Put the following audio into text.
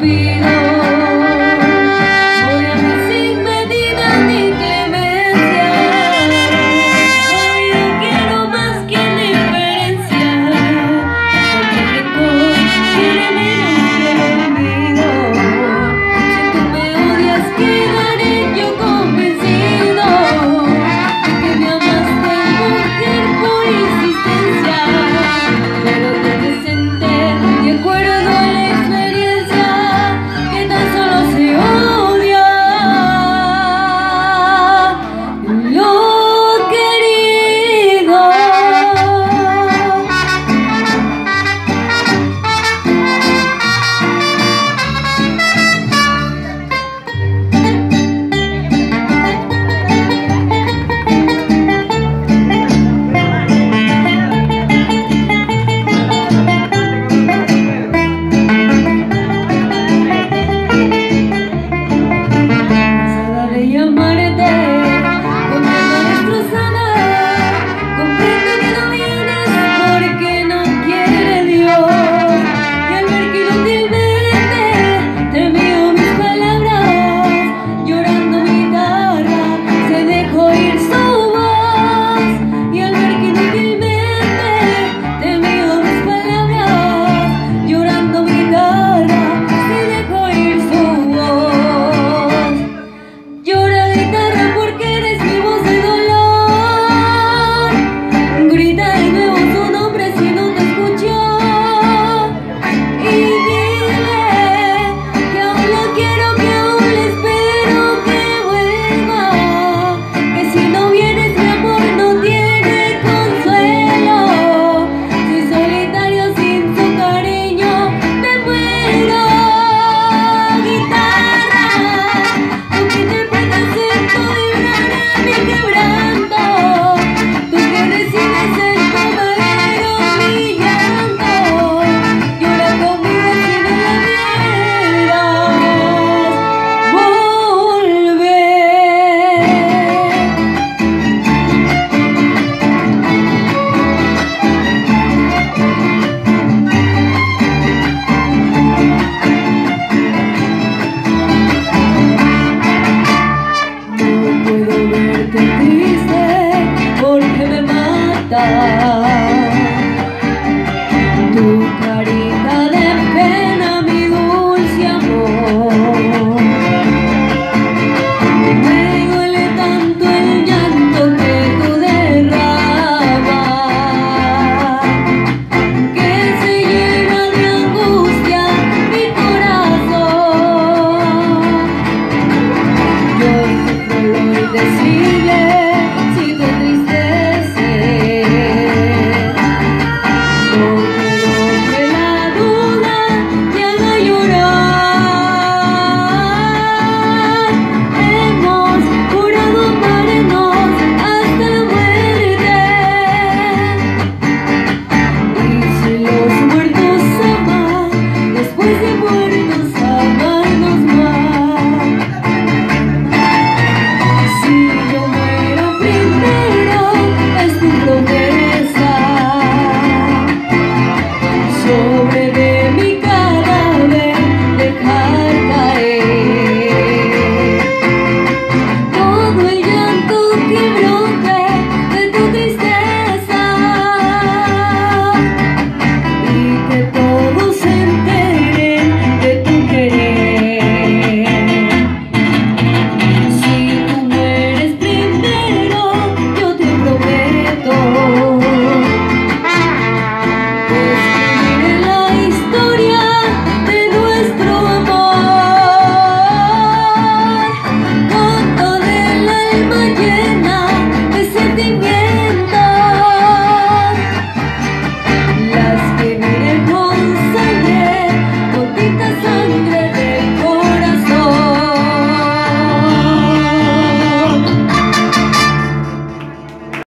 be た